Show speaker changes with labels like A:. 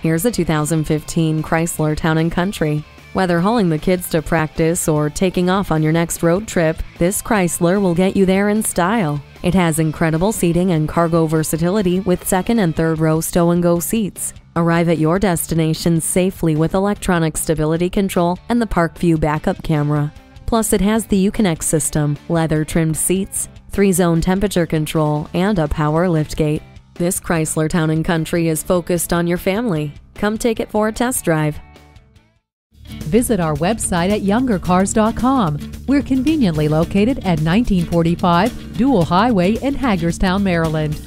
A: Here's a 2015 Chrysler Town & Country. Whether hauling the kids to practice or taking off on your next road trip, this Chrysler will get you there in style. It has incredible seating and cargo versatility with second and third row stow and go seats. Arrive at your destination safely with electronic stability control and the Park View backup camera. Plus, it has the Uconnect system, leather trimmed seats, three zone temperature control, and a power liftgate. This Chrysler Town & Country is focused on your family. Come take it for a test drive.
B: Visit our website at youngercars.com. We're conveniently located at 1945 Dual Highway in Hagerstown, Maryland.